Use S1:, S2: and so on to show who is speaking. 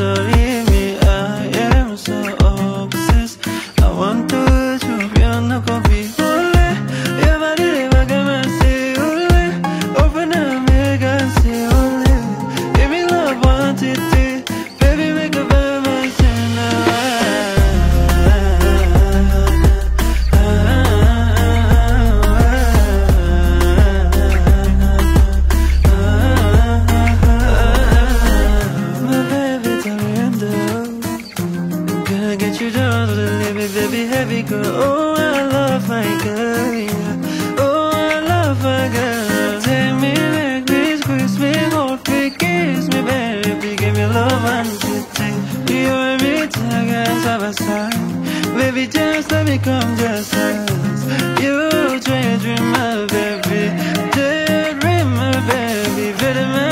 S1: totally. Me, I am so. But you don't know the limit, baby, heavy girl. Oh, I love my girl, yeah. Oh, I love my girl. Take me back, please squeeze me, hold me, kiss me, baby. Give me love and take You and me, together, side by side. Baby, just let me come just us You, dream, dream, my baby. Daydream, my baby, very much